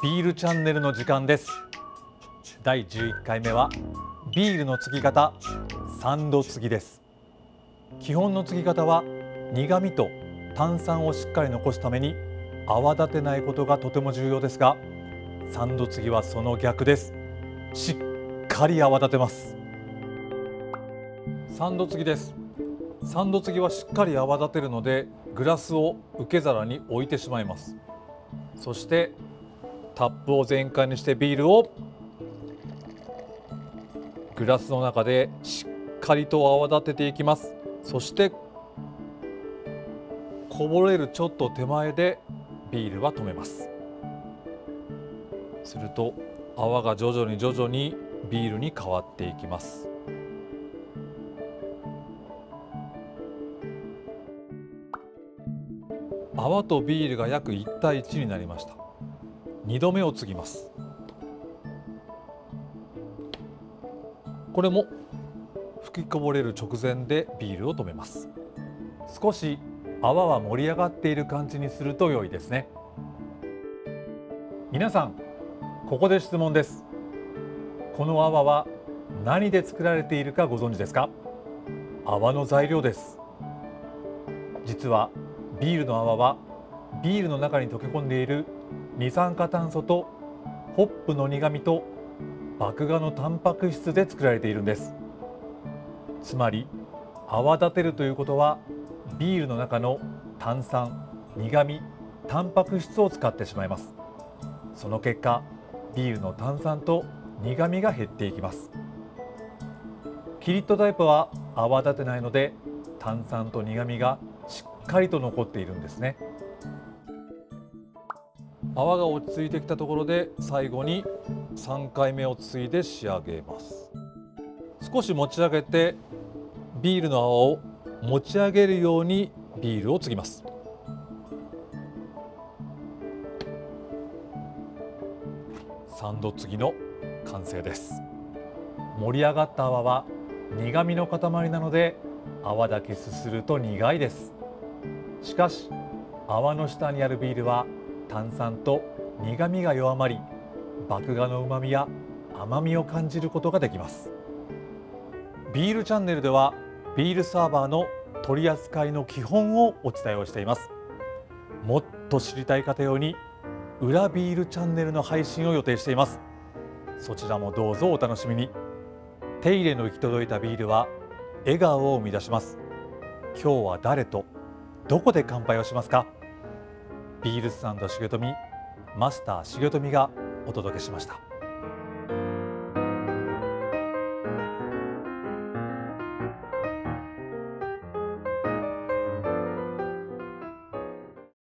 ビールチャンネルの時間です。第11回目はビールの継ぎ方3度継ぎです。基本の継ぎ方は苦味と炭酸をしっかり残すために泡立てないことがとても重要ですが3度継ぎはその逆です。しっかり泡立てます。3度継ぎです。3度継ぎはしっかり泡立てるのでグラスを受け皿に置いてしまいます。そしてタップを全開にしてビールをグラスの中でしっかりと泡立てていきます。そしてこぼれるちょっと手前でビールは止めます。すると泡が徐々に徐々にビールに変わっていきます。泡とビールが約1対1になりました。2度目を継ぎます。これも吹きこぼれる直前でビールを止めます。少し泡は盛り上がっている感じにすると良いですね。皆さんここで質問です。この泡は何で作られているかご存知ですか？泡の材料です。実はビールの泡はビールの中に溶け込んでいる二酸化炭素とホップの苦味と麦芽のタンパク質で作られているんです。つまり泡立てるということはビールの中の炭酸苦味タンパク質を使ってしまいます。その結果ビールの炭酸と苦味が減っていきます。キリットタイプは泡立てないので炭酸と苦味がしっかりと残っているんですね。泡が落ち着いてきたところで最後に3回目を継いで仕上げます。少し持ち上げてビールの泡を持ち上げるようにビールを継ぎます。3度継ぎの完成です。盛り上がった泡は苦味の塊なので泡だけすすると苦いです。しかし泡の下にあるビールは炭酸と苦味が弱まり麦芽の旨味や甘みを感じることができます。ビールチャンネルではビールサーバーの取り扱いの基本をお伝えをしています。もっと知りたい方用に裏ビールチャンネルの配信を予定しています。そちらもどうぞお楽しみに。手入れの行き届いたビールは笑顔を生み出します。今日は誰とどこで乾杯をしますか？ビールスタンド重富マスター重富がお届けしました。